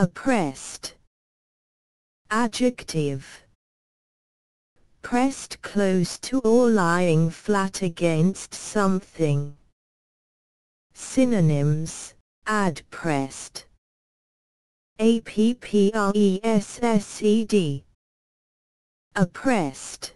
Oppressed. Adjective. Pressed close to or lying flat against something. Synonyms, Adpressed. A-P-P-R-E-S-S-E-D. Oppressed.